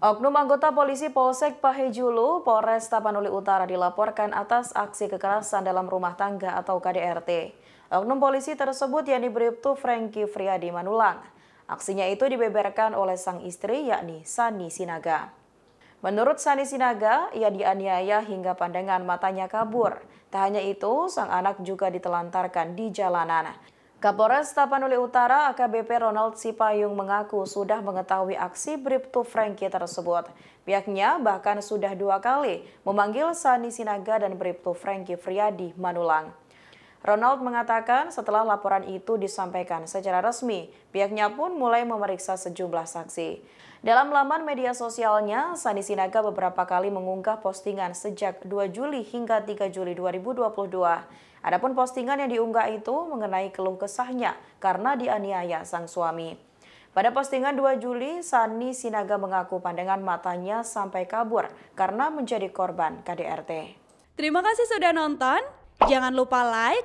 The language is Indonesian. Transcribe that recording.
Oknum anggota polisi Polsek Pahejulu, Polres Tapanuli Utara dilaporkan atas aksi kekerasan dalam rumah tangga atau KDRT. Oknum polisi tersebut yang Bribtu Franky Friadi Manulang. Aksinya itu dibeberkan oleh sang istri yakni Sani Sinaga. Menurut Sani Sinaga, ia dianiaya hingga pandangan matanya kabur. Tak hanya itu, sang anak juga ditelantarkan di jalanan. Kapolres Tapanuli Utara AKBP Ronald Sipayung mengaku sudah mengetahui aksi Bribtu Franky tersebut. Pihaknya bahkan sudah dua kali memanggil Sani Sinaga dan Bribtu Franky Friadi Manulang. Ronald mengatakan setelah laporan itu disampaikan secara resmi, pihaknya pun mulai memeriksa sejumlah saksi. Dalam laman media sosialnya, Sani Sinaga beberapa kali mengunggah postingan sejak 2 Juli hingga 3 Juli 2022. Adapun postingan yang diunggah itu mengenai keluh kesahnya karena dianiaya sang suami. Pada postingan 2 Juli, Sani Sinaga mengaku pandangan matanya sampai kabur karena menjadi korban KDRT. Terima kasih sudah nonton. Jangan lupa like,